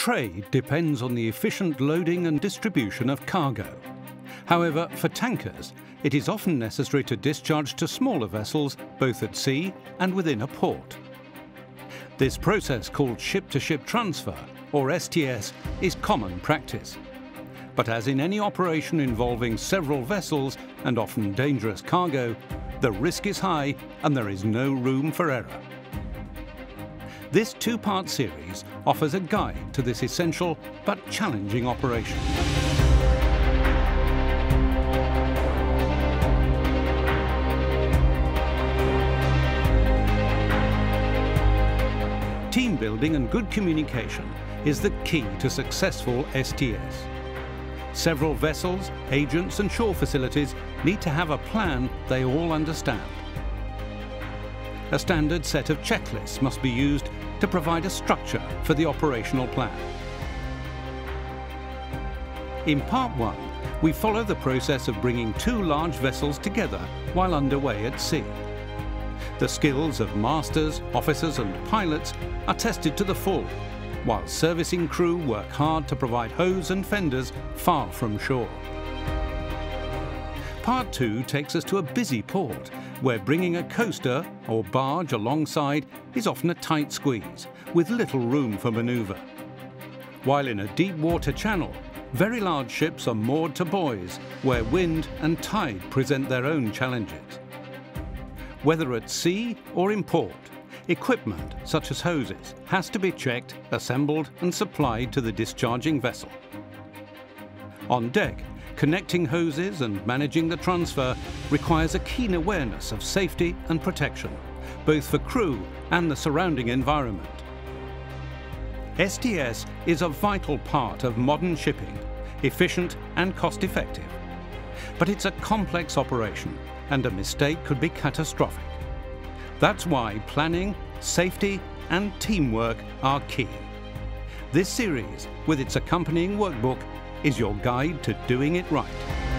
Trade depends on the efficient loading and distribution of cargo. However, for tankers, it is often necessary to discharge to smaller vessels both at sea and within a port. This process called ship-to-ship -ship transfer, or STS, is common practice. But as in any operation involving several vessels and often dangerous cargo, the risk is high and there is no room for error. This two-part series offers a guide to this essential but challenging operation. Team building and good communication is the key to successful STS. Several vessels, agents and shore facilities need to have a plan they all understand. A standard set of checklists must be used to provide a structure for the operational plan. In part one, we follow the process of bringing two large vessels together while underway at sea. The skills of masters, officers and pilots are tested to the full, while servicing crew work hard to provide hose and fenders far from shore. Part 2 takes us to a busy port, where bringing a coaster or barge alongside is often a tight squeeze, with little room for manoeuvre. While in a deep water channel, very large ships are moored to buoys, where wind and tide present their own challenges. Whether at sea or in port, equipment such as hoses has to be checked, assembled and supplied to the discharging vessel. On deck, connecting hoses and managing the transfer requires a keen awareness of safety and protection, both for crew and the surrounding environment. STS is a vital part of modern shipping, efficient and cost-effective. But it's a complex operation and a mistake could be catastrophic. That's why planning, safety and teamwork are key. This series, with its accompanying workbook, is your guide to doing it right.